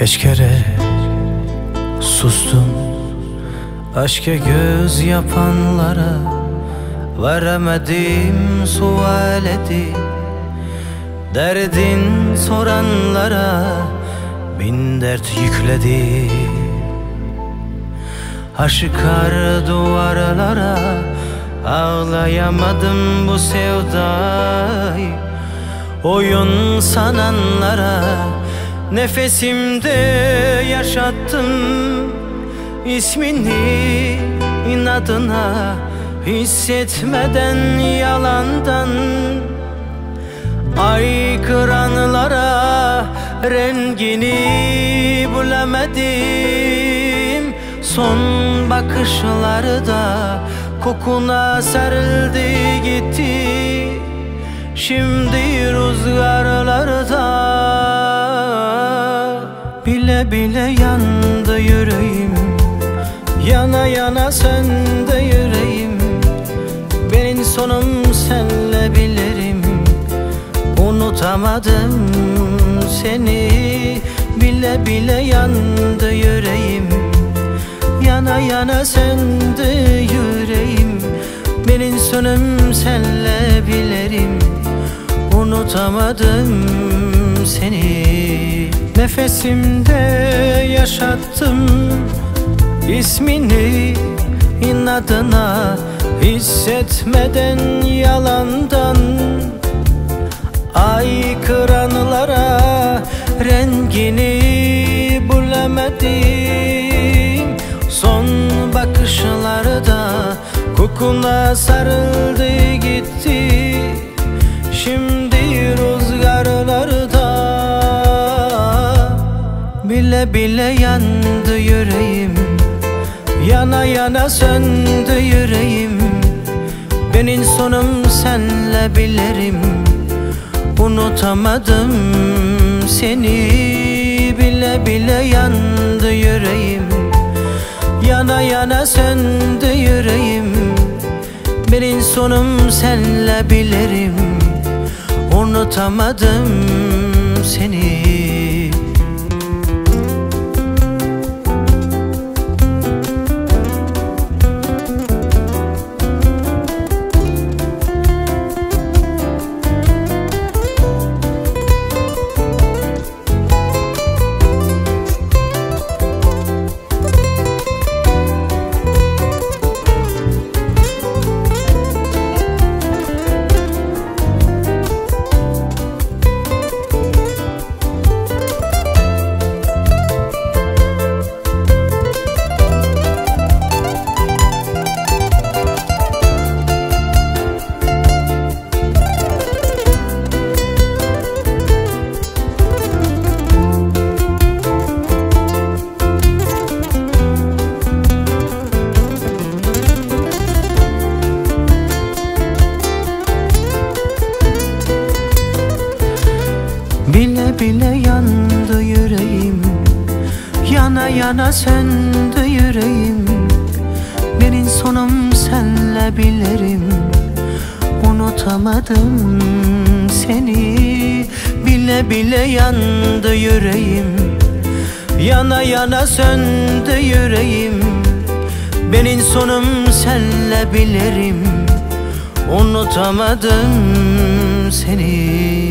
Kaç kere sustum. Aşka göz yapanlara Veremedim sual edip Derdin soranlara Bin dert yükledi. Aşıkar duvarlara Ağlayamadım bu sevdayı. Oyun sananlara Nefesimde yaşattım ismini inadına Hissetmeden yalandan. Ay kıranlara rengini bulamadım Son bakışlarda kokuna sarıldı gitti. Şimdi rüzgarlarda Bile bile yandı yüreğim. Yana yana söndü yüreğim. Benim sonum senle bilirim. Unutamadım seni. Bile bile yandı yüreğim. Yana yana söndü yüreğim. Benim sonum senle bilirim. Unutamadım seni Nefesimde yaşattım ismini inadına Hissetmeden yalandan. Ay kıranlara rengini bulamadım Son bakışlarda kokuna sarıldı gitti Bile bile yandı yüreğim. Yana yana söndü yüreğim. Benim sonum senle bilirim. Unutamadım seni. Bile bile yandı yüreğim. Yana yana söndü yüreğim. Benim sonum senle bilirim. Unutamadım seni Bile yandı yüreğim. Yana yana söndü yüreğim. Benim sonum senle bilirim. Unutamadım seni. Bile bile yandı yüreğim. Yana yana söndü yüreğim. Benim sonum senle bilirim. Unutamadım seni